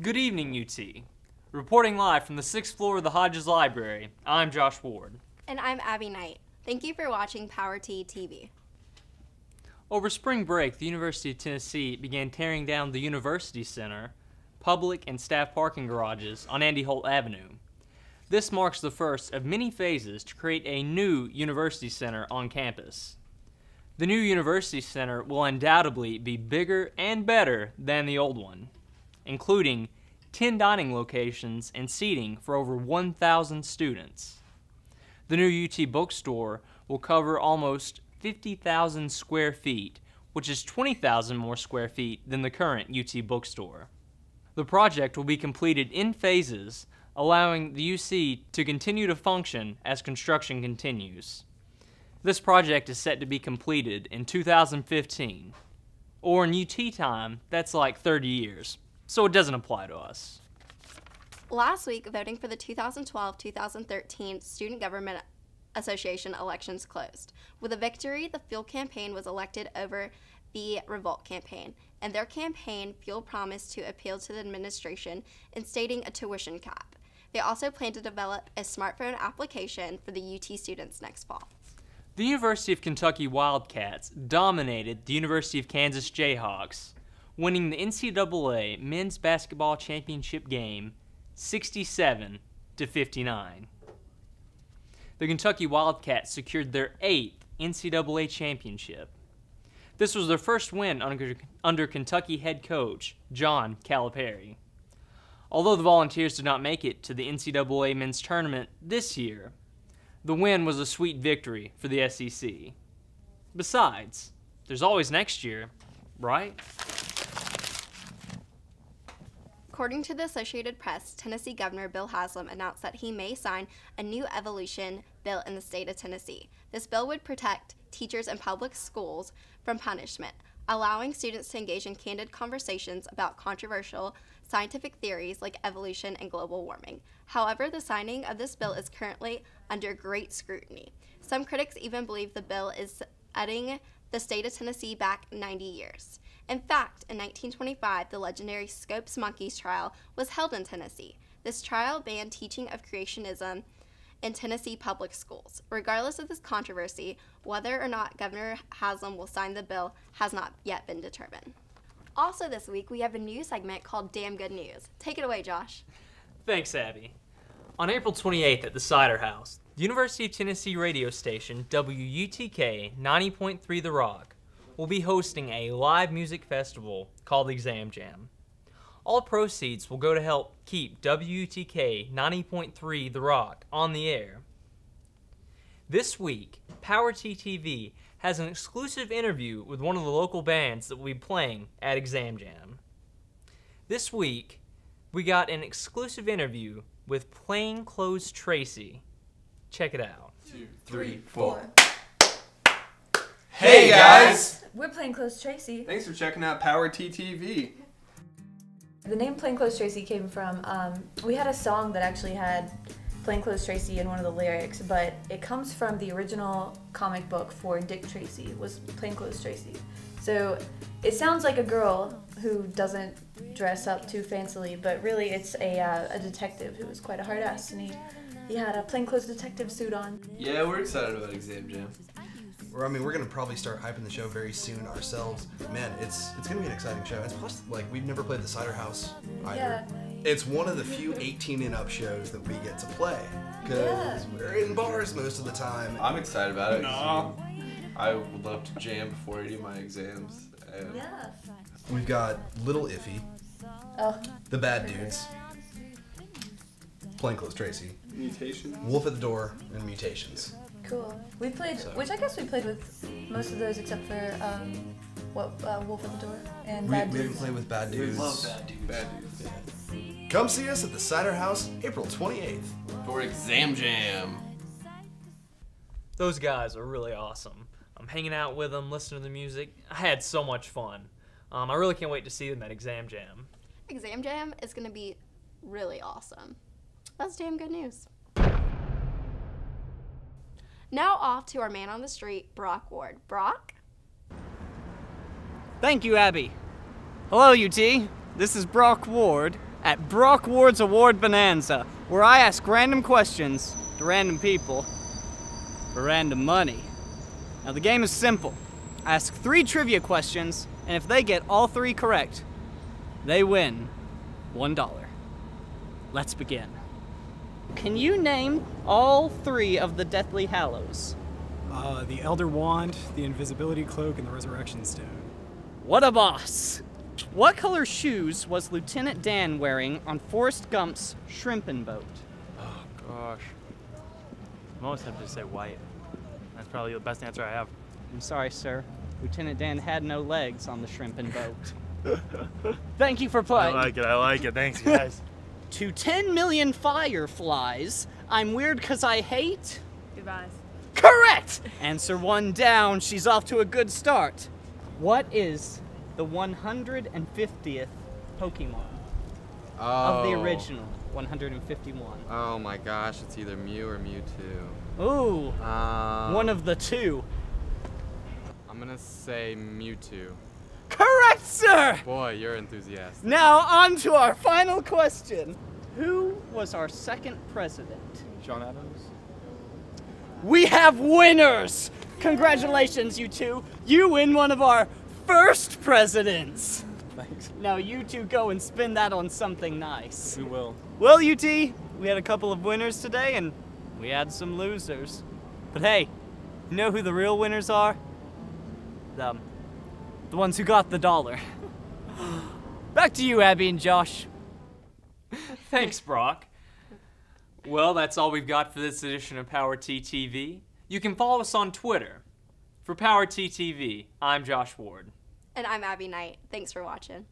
Good evening, UT. Reporting live from the sixth floor of the Hodges Library, I'm Josh Ward. And I'm Abby Knight. Thank you for watching Power T TV. Over spring break, the University of Tennessee began tearing down the University Center, public and staff parking garages on Andy Holt Avenue. This marks the first of many phases to create a new University Center on campus. The new University Center will undoubtedly be bigger and better than the old one, including 10 dining locations and seating for over 1,000 students. The new UT bookstore will cover almost 50,000 square feet, which is 20,000 more square feet than the current UT bookstore. The project will be completed in phases, allowing the UC to continue to function as construction continues. This project is set to be completed in 2015, or in UT time, that's like 30 years, so it doesn't apply to us. Last week, voting for the 2012 2013 Student Government Association elections closed. With a victory, the Fuel campaign was elected over the Revolt campaign, and their campaign, Fuel promised to appeal to the administration in stating a tuition cap. They also plan to develop a smartphone application for the UT students next fall. The University of Kentucky Wildcats dominated the University of Kansas Jayhawks, winning the NCAA men's basketball championship game 67 to 59. The Kentucky Wildcats secured their eighth NCAA championship. This was their first win under, under Kentucky head coach John Calipari. Although the Volunteers did not make it to the NCAA men's tournament this year, the win was a sweet victory for the SEC. Besides, there's always next year, right? According to the Associated Press, Tennessee Governor Bill Haslam announced that he may sign a new evolution bill in the state of Tennessee. This bill would protect teachers in public schools from punishment, allowing students to engage in candid conversations about controversial scientific theories like evolution and global warming. However, the signing of this bill is currently under great scrutiny. Some critics even believe the bill is setting the state of Tennessee back 90 years. In fact, in 1925, the legendary Scopes Monkeys trial was held in Tennessee. This trial banned teaching of creationism in Tennessee public schools. Regardless of this controversy, whether or not Governor Haslam will sign the bill has not yet been determined. Also, this week, we have a new segment called Damn Good News. Take it away, Josh. Thanks, Abby. On April 28th at the Cider House, the University of Tennessee radio station WUTK 90.3 The Rock will be hosting a live music festival called Exam Jam. All proceeds will go to help keep WUTK 90.3 The Rock on the air. This week, Power TTV has an exclusive interview with one of the local bands that will be playing at Exam Jam. This week, we got an exclusive interview with Plainclothes Tracy. Check it out. Two, three, four. Hey guys! We're playing Plainclothes Tracy. Thanks for checking out Power TTV. The name Plainclothes Tracy came from, um, we had a song that actually had Plainclothes Tracy in one of the lyrics, but it comes from the original comic book for Dick Tracy, was Plainclothes Tracy. So it sounds like a girl who doesn't dress up too fancily, but really it's a, uh, a detective who was quite a hard ass, and he, he had a plainclothes detective suit on. Yeah, we're excited about Exam Jam. Or I mean, we're gonna probably start hyping the show very soon ourselves. Man, it's it's gonna be an exciting show. And plus, like we've never played the Cider House either. Yeah. It's one of the few 18 and up shows that we get to play because Yeah. we're in bars most of the time. I'm excited about it. No. I would love to jam before I do my exams. And Yeah. We've got Little Iffy, Oh, the Bad Dudes, Plainclothes Tracy, Mutation. Wolf at the Door, and Mutations. Cool. We played, So- which I guess we played with most of those except for, um, what, uh, Wolf at the Door and We, Bad we didn't Dudes. play with Bad Dudes. Bad dudes. Come see us at the Cider House, April 28th. For Exam Jam. Those guys are really awesome. I'm hanging out with them, listening to the music. I had so much fun. Um, I really can't wait to see them at Exam Jam. Exam Jam is going to be really awesome. That's damn good news. Now off to our man on the street, Brock Ward. Brock? Thank you, Abby. Hello, UT. This is Brock Ward. at Brock Ward's Award Bonanza, where I ask random questions to random people for random money. Now, the game is simple. I ask three trivia questions, and if they get all three correct, they win $1. Let's begin. Can you name all three of the Deathly Hallows? Uh, the Elder Wand, the Invisibility Cloak, and the Resurrection Stone. What a boss! What color shoes was Lieutenant Dan wearing on Forrest Gump's shrimping boat? Oh, gosh. I'm almost tempted to say white. That's probably the best answer I have. I'm sorry, sir. Lieutenant Dan had no legs on the shrimping boat. Thank you for playing. I like it. I like it. Thanks, guys. To 10 million fireflies, I'm weird because I hate. Goodbyes. Correct! Answer one down. She's off to a good start. What is the 150th Pokemon of the Oh. original 151? Oh my gosh, it's either Mew or Mewtwo. Ooh, Um, one of the two. I'm gonna say Mewtwo. Correct, sir! Boy, you're enthusiastic. Now, on to our final question. Who was our second president? John Adams. We have winners! Congratulations, you two. You win one of our first presidents. Thanks. Now, you two go and spin that on something nice. We will. Well, UT, we had a couple of winners today and we had some losers. But hey, you know who the real winners are? Them. The ones who got the dollar. Back to you, Abby and Josh. Thanks, Brock. Well, that's all we've got for this edition of Power TTV. You can follow us on Twitter. For Power TTV, I'm Josh Ward. And I'm Abby Knight. Thanks for watching.